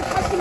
다시